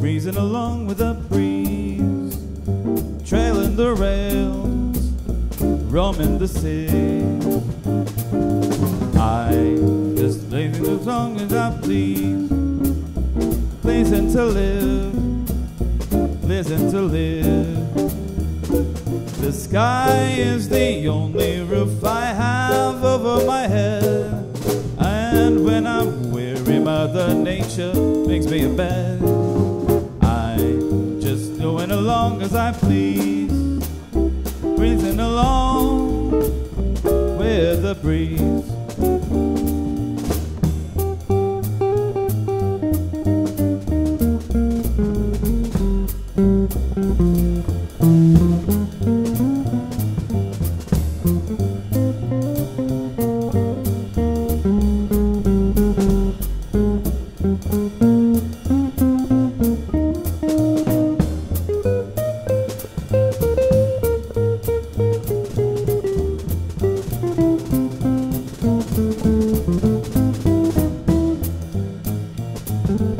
breezing along with the breeze, trailing the rails, roaming the sea. I just blazing as long as I please, blazing to live, blazing to live. The sky is the only roof I have over my head, and when I'm weary, Mother Nature makes me a bed. Along as I please, breathing along with the breeze. I'm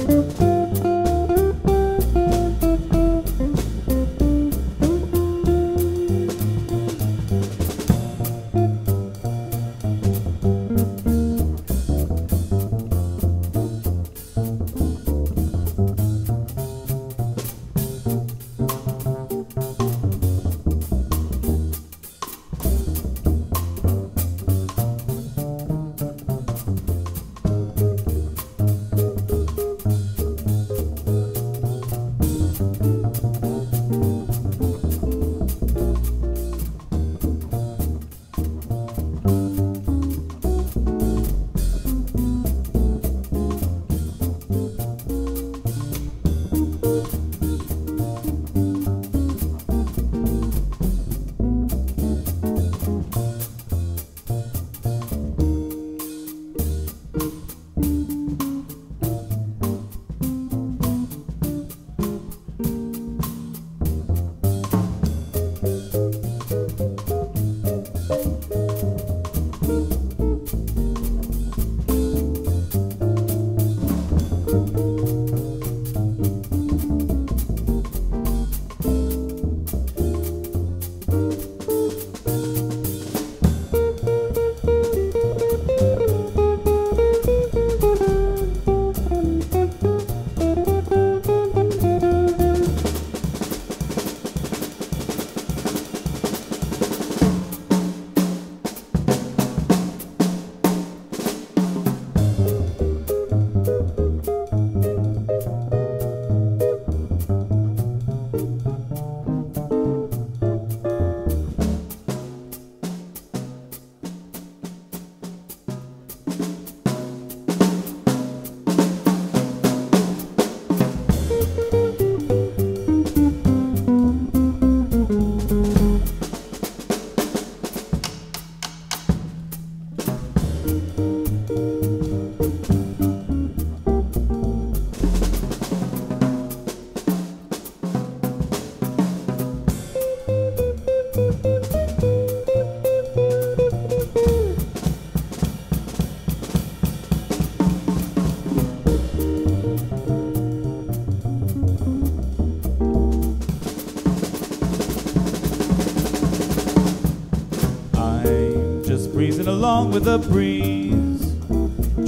breezing along with the breeze,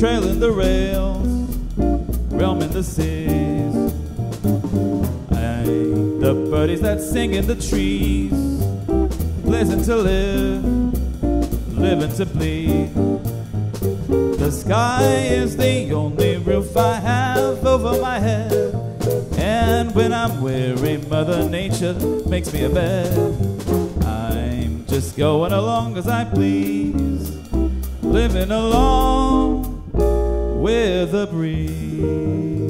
trailing the rails, roaming the seas. I the birdies that sing in the trees, pleasant to live, living to bleed. The sky is the only roof I have over my head. And when I'm weary, Mother Nature makes me a bed. Just going along as I please, living along with the breeze.